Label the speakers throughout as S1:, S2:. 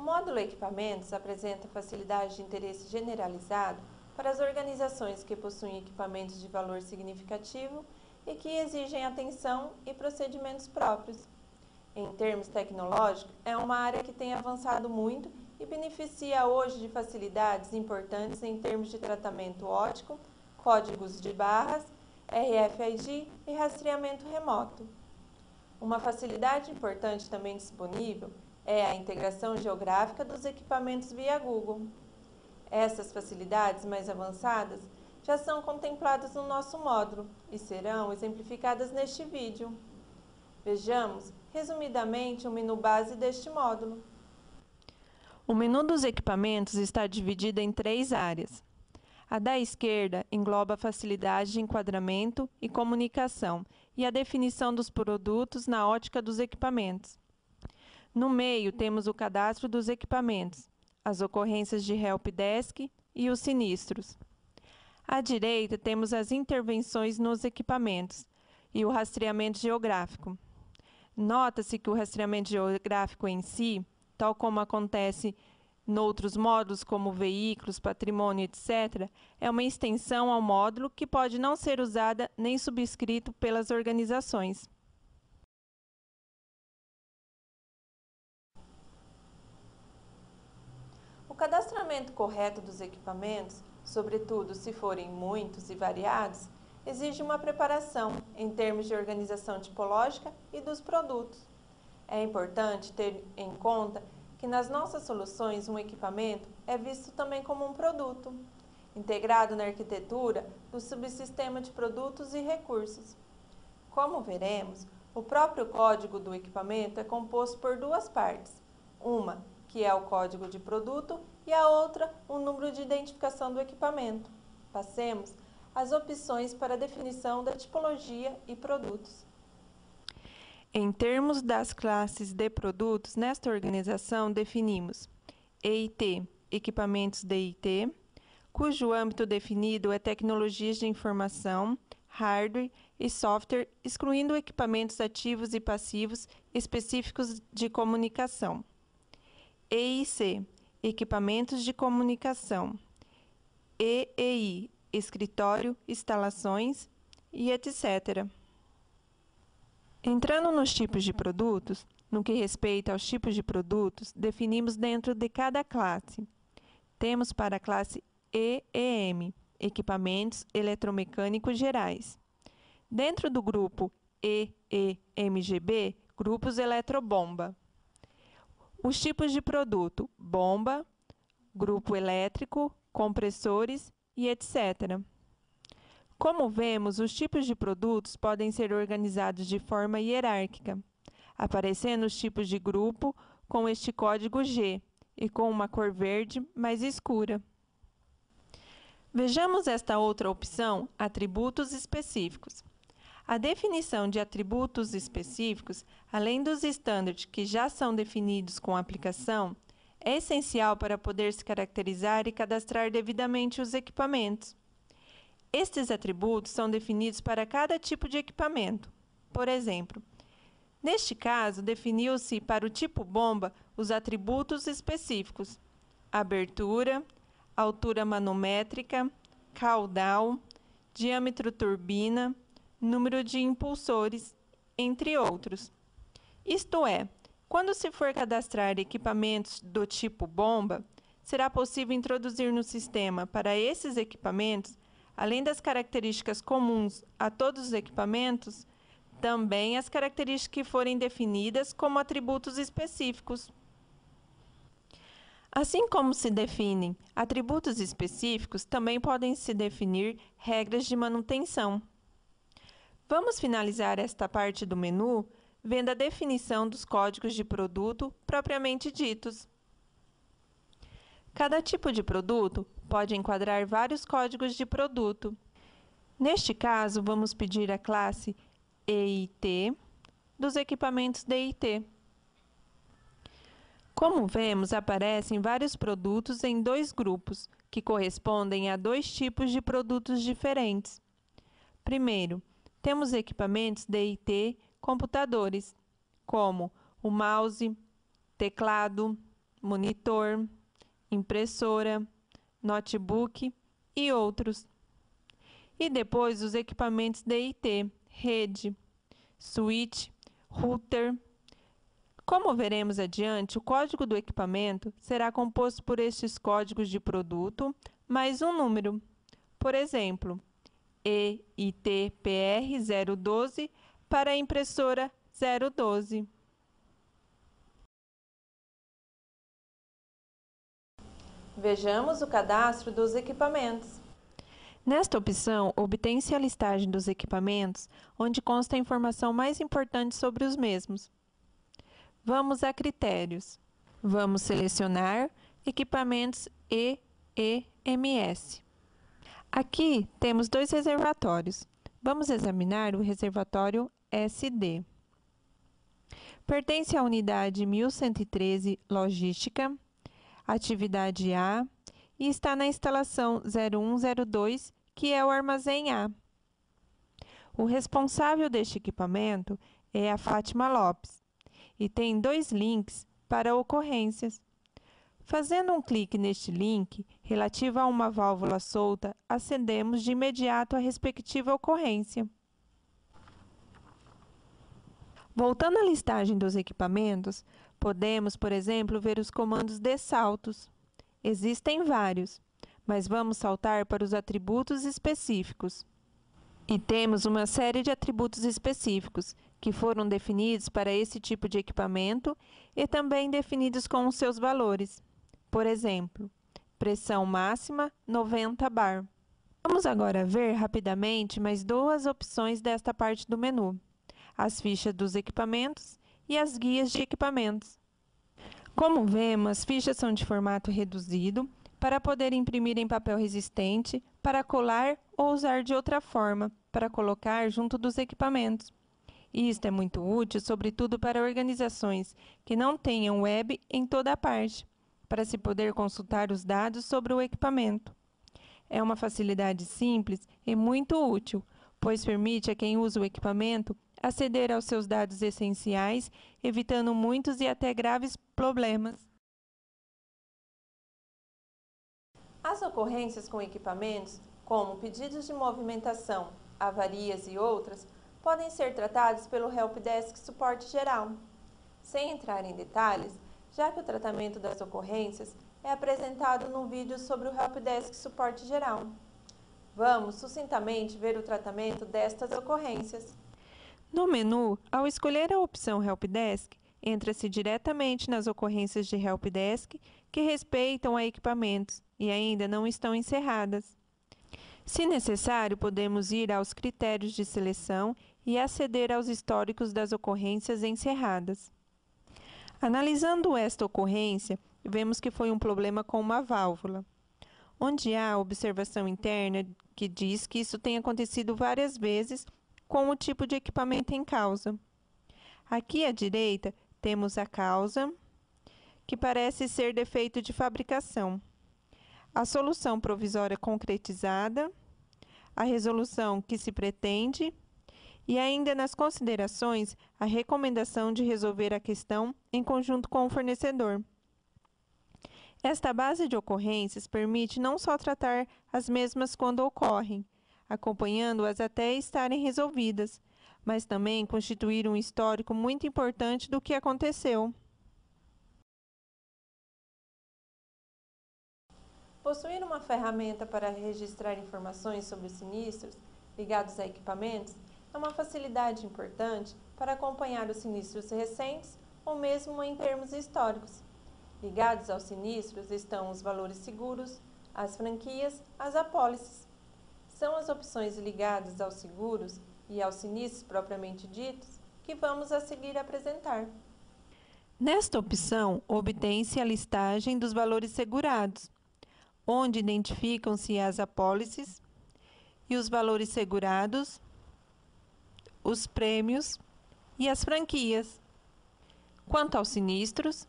S1: O módulo Equipamentos apresenta facilidade de interesse generalizado para as organizações que possuem equipamentos de valor significativo e que exigem atenção e procedimentos próprios. Em termos tecnológicos, é uma área que tem avançado muito e beneficia hoje de facilidades importantes em termos de tratamento ótico, códigos de barras, RFID e rastreamento remoto. Uma facilidade importante também disponível é a integração geográfica dos equipamentos via Google. Essas facilidades mais avançadas já são contempladas no nosso módulo e serão exemplificadas neste vídeo. Vejamos, resumidamente, o menu base deste módulo.
S2: O menu dos equipamentos está dividido em três áreas. A da esquerda engloba a facilidade de enquadramento e comunicação e a definição dos produtos na ótica dos equipamentos. No meio, temos o cadastro dos equipamentos, as ocorrências de helpdesk e os sinistros. À direita, temos as intervenções nos equipamentos e o rastreamento geográfico. Nota-se que o rastreamento geográfico em si, tal como acontece noutros módulos como veículos, patrimônio, etc., é uma extensão ao módulo que pode não ser usada nem subscrito pelas organizações.
S1: Cadastramento correto dos equipamentos, sobretudo se forem muitos e variados, exige uma preparação em termos de organização tipológica e dos produtos. É importante ter em conta que nas nossas soluções um equipamento é visto também como um produto, integrado na arquitetura do subsistema de produtos e recursos. Como veremos, o próprio código do equipamento é composto por duas partes. Uma, que é o código de produto, e a outra, o número de identificação do equipamento. Passemos às opções para definição da tipologia e produtos.
S2: Em termos das classes de produtos, nesta organização definimos EIT, equipamentos de IT, cujo âmbito definido é tecnologias de informação, hardware e software, excluindo equipamentos ativos e passivos específicos de comunicação. EIC, equipamentos de comunicação. EEI, escritório, instalações e etc. Entrando nos tipos de produtos, no que respeita aos tipos de produtos, definimos dentro de cada classe. Temos para a classe EEM, Equipamentos Eletromecânicos Gerais. Dentro do grupo EEMGB, grupos eletrobomba. Os tipos de produto: bomba, grupo elétrico, compressores e etc. Como vemos, os tipos de produtos podem ser organizados de forma hierárquica, aparecendo os tipos de grupo com este código G e com uma cor verde mais escura. Vejamos esta outra opção, atributos específicos. A definição de atributos específicos, além dos estándares que já são definidos com a aplicação, é essencial para poder se caracterizar e cadastrar devidamente os equipamentos. Estes atributos são definidos para cada tipo de equipamento. Por exemplo, neste caso, definiu-se para o tipo bomba os atributos específicos: abertura, altura manométrica, caudal, diâmetro turbina, número de impulsores, entre outros. Isto é, quando se for cadastrar equipamentos do tipo bomba, será possível introduzir no sistema para esses equipamentos além das características comuns a todos os equipamentos, também as características que forem definidas como atributos específicos. Assim como se definem atributos específicos, também podem se definir regras de manutenção. Vamos finalizar esta parte do menu vendo a definição dos códigos de produto propriamente ditos. Cada tipo de produto pode enquadrar vários códigos de produto. Neste caso, vamos pedir a classe EIT dos equipamentos DIT. Como vemos, aparecem vários produtos em dois grupos, que correspondem a dois tipos de produtos diferentes. Primeiro, temos equipamentos DIT computadores, como o mouse, teclado, monitor, impressora, notebook e outros. E depois os equipamentos DIT, rede, switch, router. Como veremos adiante, o código do equipamento será composto por estes códigos de produto mais um número. Por exemplo, EITPR 012 para a impressora 012.
S1: Vejamos o cadastro dos equipamentos.
S2: Nesta opção, obtém-se a listagem dos equipamentos, onde consta a informação mais importante sobre os mesmos. Vamos a Critérios. Vamos selecionar Equipamentos EEMS. Aqui temos dois reservatórios. Vamos examinar o reservatório SD. Pertence à unidade 1113 Logística, atividade A, e está na instalação 0102, que é o armazém A. O responsável deste equipamento é a Fátima Lopes e tem dois links para ocorrências. Fazendo um clique neste link relativo a uma válvula solta, acendemos de imediato a respectiva ocorrência. Voltando à listagem dos equipamentos, podemos, por exemplo, ver os comandos de saltos. Existem vários, mas vamos saltar para os atributos específicos. E temos uma série de atributos específicos que foram definidos para esse tipo de equipamento e também definidos com os seus valores. Por exemplo, pressão máxima 90 bar. Vamos agora ver rapidamente mais duas opções desta parte do menu: as fichas dos equipamentos e as guias de equipamentos. Como vemos, as fichas são de formato reduzido para poder imprimir em papel resistente, para colar ou usar de outra forma, para colocar junto dos equipamentos. Isto é muito útil, sobretudo para organizações que não tenham web em toda a parte para se poder consultar os dados sobre o equipamento. É uma facilidade simples e muito útil, pois permite a quem usa o equipamento aceder aos seus dados essenciais, evitando muitos e até graves problemas.
S1: As ocorrências com equipamentos, como pedidos de movimentação, avarias e outras, podem ser tratadas pelo Helpdesk Suporte Geral. Sem entrar em detalhes, já que o tratamento das ocorrências é apresentado no vídeo sobre o Helpdesk Suporte Geral. Vamos, sucintamente, ver o tratamento destas ocorrências.
S2: No menu, ao escolher a opção Helpdesk, entra-se diretamente nas ocorrências de Helpdesk que respeitam a equipamentos e ainda não estão encerradas. Se necessário, podemos ir aos critérios de seleção e aceder aos históricos das ocorrências encerradas. Analisando esta ocorrência, vemos que foi um problema com uma válvula, onde há observação interna que diz que isso tem acontecido várias vezes com o tipo de equipamento em causa. Aqui à direita temos a causa, que parece ser defeito de fabricação, a solução provisória concretizada, a resolução que se pretende e ainda nas considerações a recomendação de resolver a questão em conjunto com o fornecedor. Esta base de ocorrências permite não só tratar as mesmas quando ocorrem, acompanhando-as até estarem resolvidas, mas também constituir um histórico muito importante do que aconteceu.
S1: Possuir uma ferramenta para registrar informações sobre sinistros ligados a equipamentos é uma facilidade importante para acompanhar os sinistros recentes ou mesmo em termos históricos. Ligados aos sinistros estão os valores seguros, as franquias, as apólices. São as opções ligadas aos seguros e aos sinistros propriamente ditos que vamos a seguir apresentar.
S2: Nesta opção, obtém-se a listagem dos valores segurados, onde identificam-se as apólices e os valores segurados os prêmios e as franquias. Quanto aos sinistros,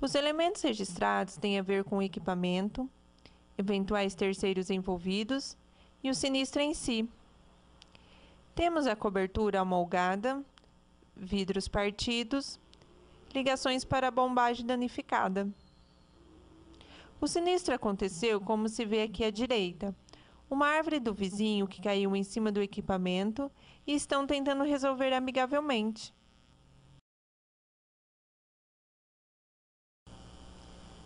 S2: os elementos registrados têm a ver com o equipamento, eventuais terceiros envolvidos e o sinistro em si. Temos a cobertura amolgada, vidros partidos ligações para a bombagem danificada. O sinistro aconteceu como se vê aqui à direita. Uma árvore do vizinho que caiu em cima do equipamento e estão tentando resolver amigavelmente.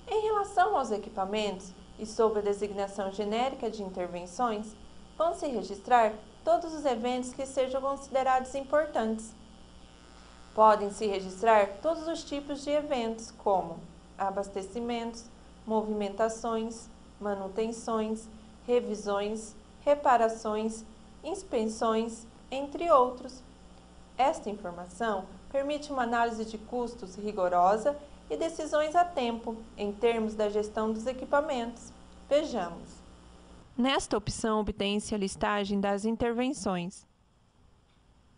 S1: Em relação aos equipamentos e sobre a designação genérica de intervenções, vão se registrar todos os eventos que sejam considerados importantes. Podem-se registrar todos os tipos de eventos, como abastecimentos, movimentações, manutenções, revisões, reparações, inspeções, entre outros. Esta informação permite uma análise de custos rigorosa e decisões a tempo em termos da gestão dos equipamentos. Vejamos.
S2: Nesta opção obtém-se a listagem das intervenções.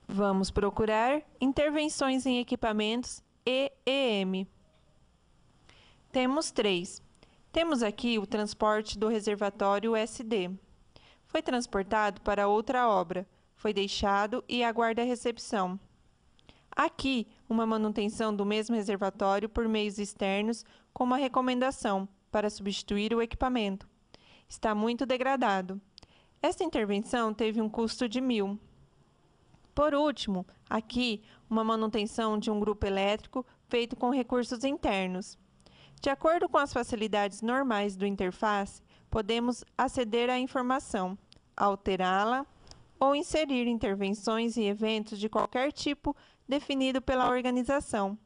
S2: Vamos procurar intervenções em equipamentos EEM. Temos três. Temos aqui o transporte do reservatório SD. Foi transportado para outra obra, foi deixado e aguarda recepção. Aqui, uma manutenção do mesmo reservatório por meios externos, com uma recomendação para substituir o equipamento. Está muito degradado. Esta intervenção teve um custo de mil. Por último, aqui, uma manutenção de um grupo elétrico feito com recursos internos. De acordo com as facilidades normais do interface, podemos aceder à informação, alterá-la ou inserir intervenções e eventos de qualquer tipo definido pela organização.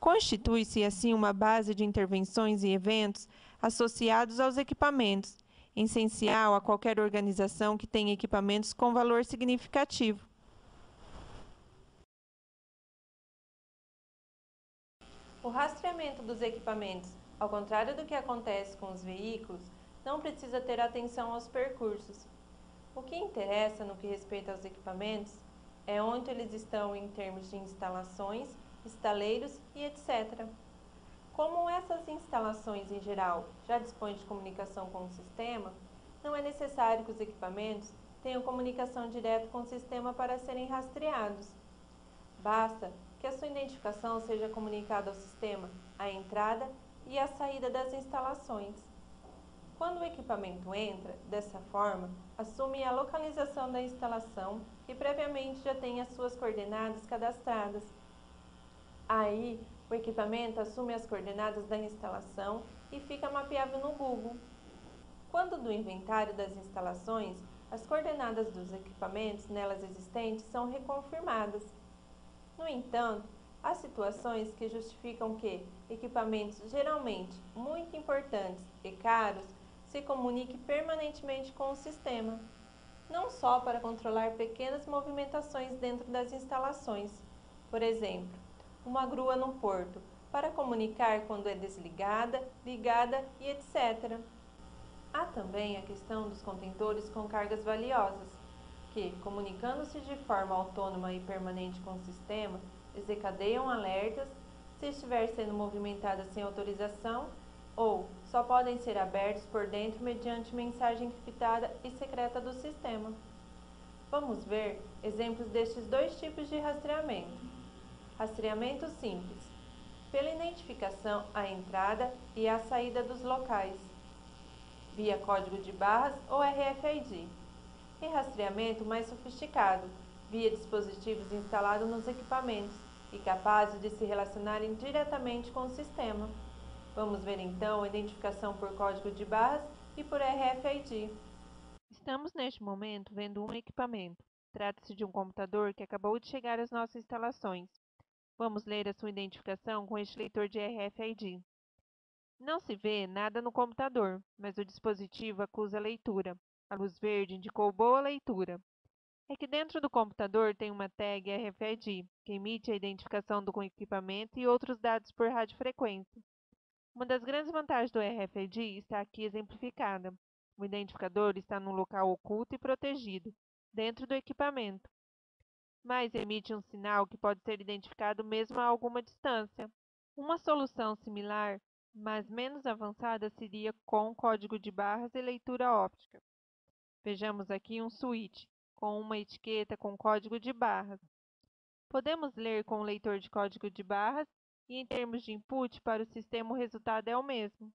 S2: Constitui-se assim uma base de intervenções e eventos associados aos equipamentos, essencial a qualquer organização que tenha equipamentos com valor significativo.
S1: Dos equipamentos, ao contrário do que acontece com os veículos, não precisa ter atenção aos percursos. O que interessa no que respeita aos equipamentos é onde eles estão em termos de instalações, estaleiros e etc. Como essas instalações em geral já dispõem de comunicação com o sistema, não é necessário que os equipamentos tenham comunicação direta com o sistema para serem rastreados. Basta que a sua identificação seja comunicada ao sistema, a entrada e a saída das instalações. Quando o equipamento entra, dessa forma, assume a localização da instalação que previamente já tem as suas coordenadas cadastradas. Aí, o equipamento assume as coordenadas da instalação e fica mapeável no Google. Quando do inventário das instalações, as coordenadas dos equipamentos nelas existentes são reconfirmadas no entanto, há situações que justificam que equipamentos geralmente muito importantes e caros se comuniquem permanentemente com o sistema, não só para controlar pequenas movimentações dentro das instalações, por exemplo, uma grua no porto, para comunicar quando é desligada, ligada e etc. Há também a questão dos contentores com cargas valiosas, que, comunicando-se de forma autônoma e permanente com o sistema, desencadeiam alertas se estiver sendo movimentada sem autorização ou só podem ser abertos por dentro mediante mensagem encriptada e secreta do sistema. Vamos ver exemplos destes dois tipos de rastreamento. Rastreamento simples, pela identificação à entrada e à saída dos locais, via código de barras ou RFID e rastreamento mais sofisticado, via dispositivos instalados nos equipamentos e capazes de se relacionarem diretamente com o sistema. Vamos ver então a identificação por código de barras e por RFID.
S2: Estamos neste momento vendo um equipamento. Trata-se de um computador que acabou de chegar às nossas instalações. Vamos ler a sua identificação com este leitor de RFID. Não se vê nada no computador, mas o dispositivo acusa a leitura. A luz verde indicou boa leitura. É que dentro do computador tem uma tag RFID, que emite a identificação do equipamento e outros dados por radiofrequência. Uma das grandes vantagens do RFID está aqui exemplificada. O identificador está num local oculto e protegido, dentro do equipamento, mas emite um sinal que pode ser identificado mesmo a alguma distância. Uma solução similar, mas menos avançada, seria com código de barras e leitura óptica. Vejamos aqui um switch com uma etiqueta com código de barras. Podemos ler com o leitor de código de barras e em termos de input para o sistema o resultado é o mesmo.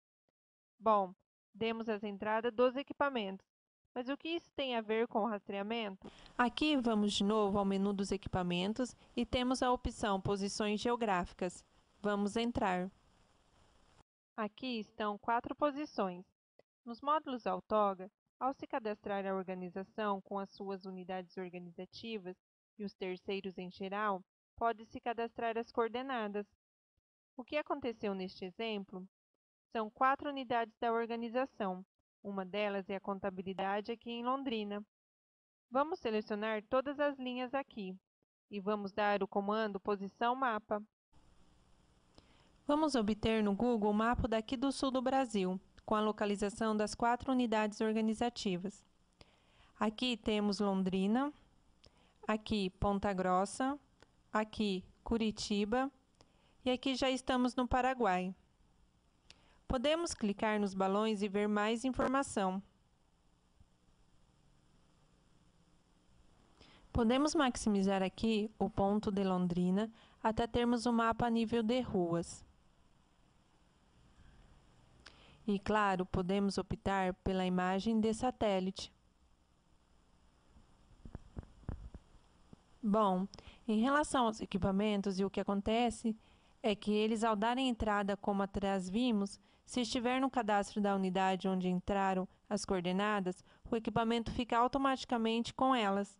S2: Bom, demos as entradas dos equipamentos. Mas o que isso tem a ver com o rastreamento? Aqui vamos de novo ao menu dos equipamentos e temos a opção Posições Geográficas. Vamos entrar. Aqui estão quatro posições. Nos módulos Autoga, ao se cadastrar a organização com as suas unidades organizativas e os terceiros em geral, pode-se cadastrar as coordenadas. O que aconteceu neste exemplo? São quatro unidades da organização, uma delas é a contabilidade aqui em Londrina. Vamos selecionar todas as linhas aqui e vamos dar o comando posição mapa. Vamos obter no Google o mapa daqui do sul do Brasil, com a localização das quatro unidades organizativas. Aqui temos Londrina, aqui Ponta Grossa, aqui Curitiba e aqui já estamos no Paraguai. Podemos clicar nos balões e ver mais informação. Podemos maximizar aqui o ponto de Londrina até termos o um mapa a nível de ruas. E, claro, podemos optar pela imagem de satélite. Bom, em relação aos equipamentos e o que acontece é que eles, ao darem entrada, como atrás vimos, se estiver no cadastro da unidade onde entraram as coordenadas, o equipamento fica automaticamente com elas.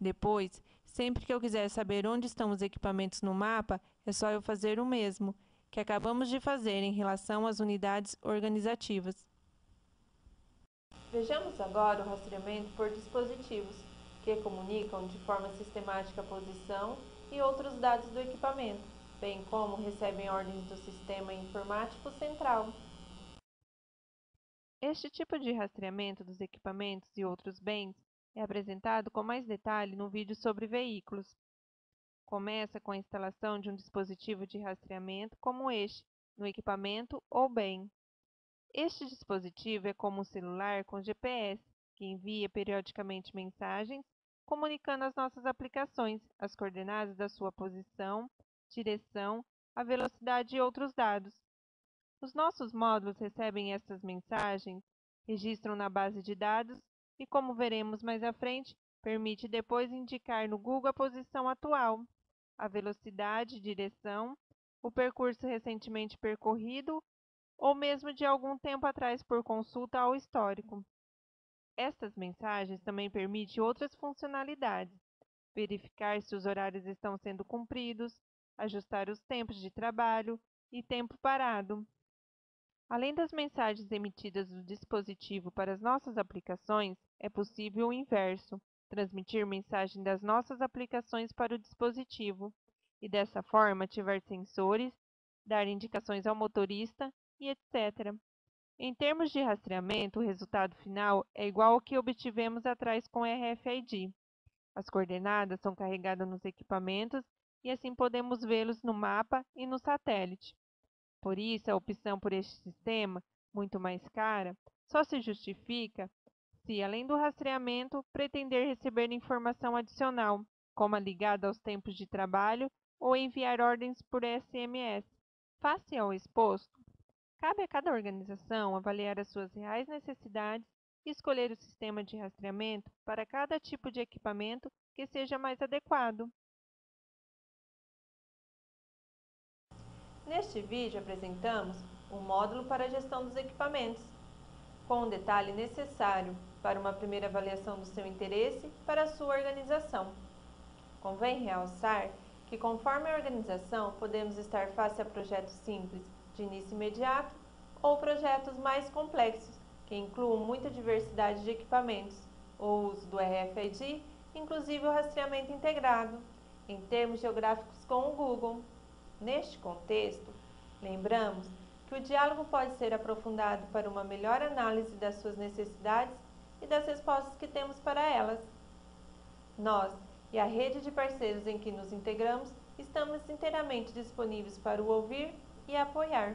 S2: Depois, sempre que eu quiser saber onde estão os equipamentos no mapa, é só eu fazer o mesmo, que acabamos de fazer em relação às unidades organizativas.
S1: Vejamos agora o rastreamento por dispositivos, que comunicam de forma sistemática a posição e outros dados do equipamento bem como recebem ordens do Sistema Informático Central.
S2: Este tipo de rastreamento dos equipamentos e outros bens é apresentado com mais detalhe no vídeo sobre veículos. Começa com a instalação de um dispositivo de rastreamento como este, no equipamento ou bem. Este dispositivo é como um celular com GPS, que envia periodicamente mensagens comunicando às nossas aplicações as coordenadas da sua posição, direção, a velocidade e outros dados. Os nossos módulos recebem essas mensagens, registram na base de dados e, como veremos mais à frente, permite depois indicar no Google a posição atual, a velocidade, direção, o percurso recentemente percorrido ou mesmo de algum tempo atrás por consulta ao histórico. Estas mensagens também permitem outras funcionalidades, verificar se os horários estão sendo cumpridos, ajustar os tempos de trabalho e tempo parado. Além das mensagens emitidas do dispositivo para as nossas aplicações, é possível o inverso, transmitir mensagem das nossas aplicações para o dispositivo e dessa forma ativar sensores, dar indicações ao motorista e etc. Em termos de rastreamento, o resultado final é igual ao que obtivemos atrás com RFID. As coordenadas são carregadas nos equipamentos e assim podemos vê-los no mapa e no satélite. Por isso, a opção por este sistema, muito mais cara, só se justifica se, além do rastreamento, pretender receber informação adicional, como a ligada aos tempos de trabalho ou enviar ordens por SMS. Face ao exposto, cabe a cada organização avaliar as suas reais necessidades e escolher o sistema de rastreamento para cada tipo de equipamento que seja mais adequado.
S1: Neste vídeo apresentamos um módulo para a gestão dos equipamentos, com um detalhe necessário para uma primeira avaliação do seu interesse para a sua organização. Convém realçar que, conforme a organização, podemos estar face a projetos simples, de início imediato, ou projetos mais complexos, que incluam muita diversidade de equipamentos, o uso do RFID, inclusive o rastreamento integrado, em termos geográficos com o Google. Neste contexto, lembramos que o diálogo pode ser aprofundado para uma melhor análise das suas necessidades e das respostas que temos para elas. Nós e a rede de parceiros em que nos integramos estamos inteiramente disponíveis para o ouvir e apoiar.